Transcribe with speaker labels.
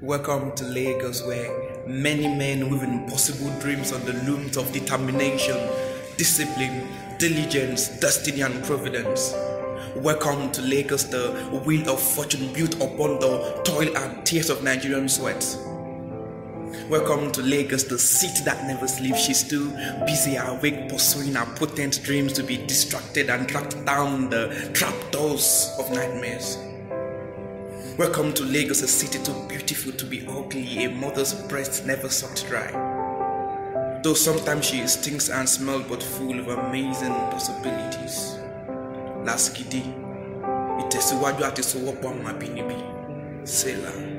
Speaker 1: Welcome to Lagos, where many men with impossible dreams on the looms of determination, discipline, diligence, destiny, and providence. Welcome to Lagos, the wheel of fortune built upon the toil and tears of Nigerian sweat. Welcome to Lagos, the city that never sleeps. She's too busy awake, pursuing her potent dreams to be distracted and tracked down the trapdoors of nightmares. Welcome to Lagos, a city too beautiful to be ugly, a mother's breast never sucked dry. Though sometimes she stinks and smells, but full of amazing possibilities. Lásìkìdí, ìtẹ̀síwájú àti sowọ́pọ̀ àwọn àbínibí. Selah.